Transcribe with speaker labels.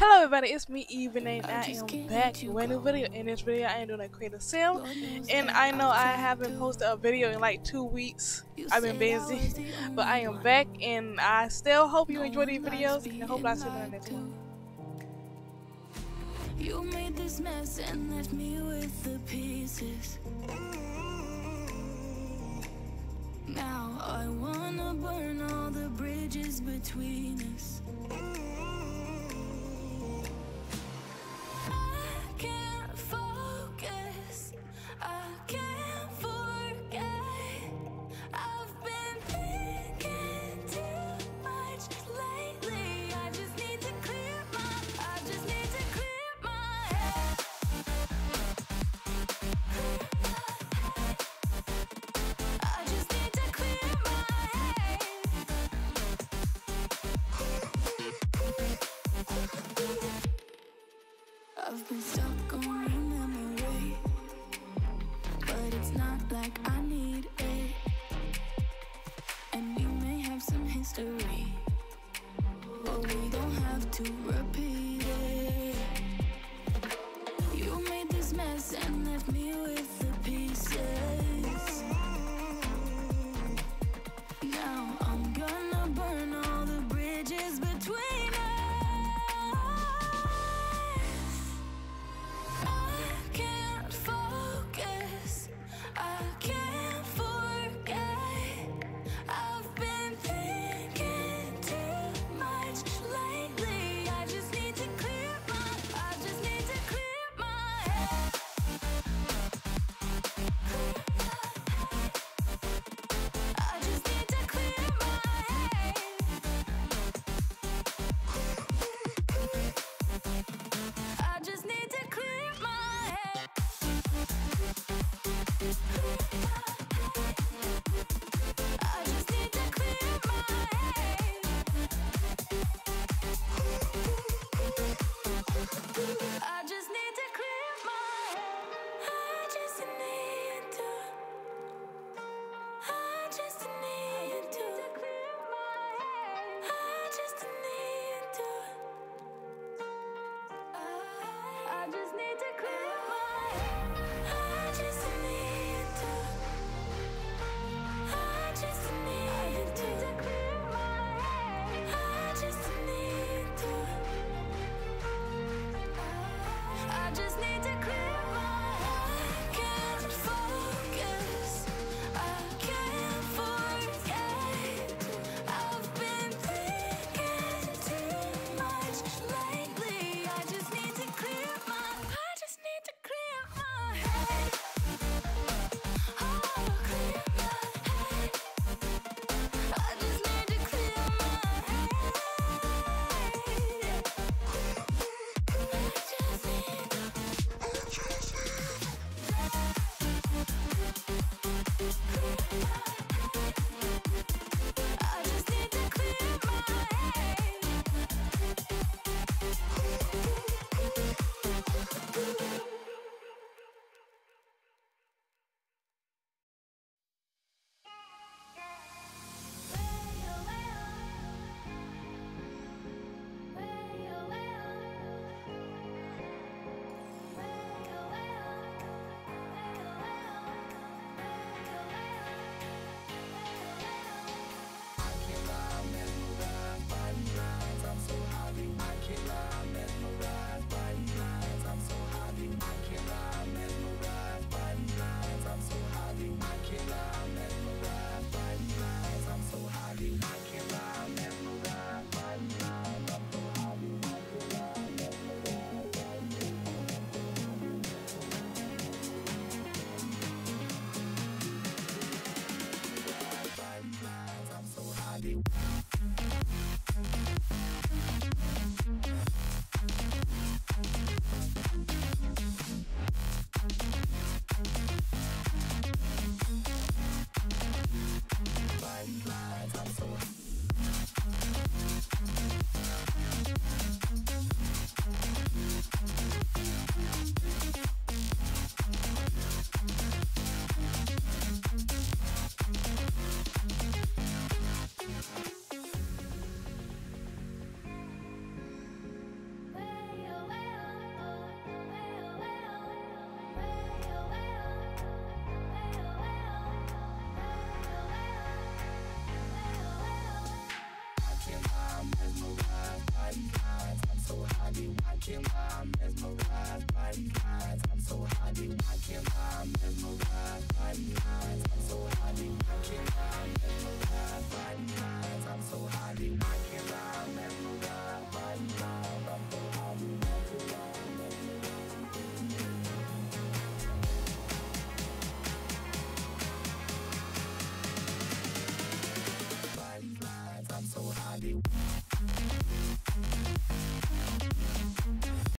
Speaker 1: Hello everybody, it's me Even and I am back with a new video. In this video I am doing a creator sale and I know I haven't posted a video in like two weeks. I've been busy but I am back and I still hope you enjoy these videos and I hope I see you in the next one. You made this mess and left me with the pieces. Now I wanna burn all the bridges between I've been stuck on your memory But it's not like I need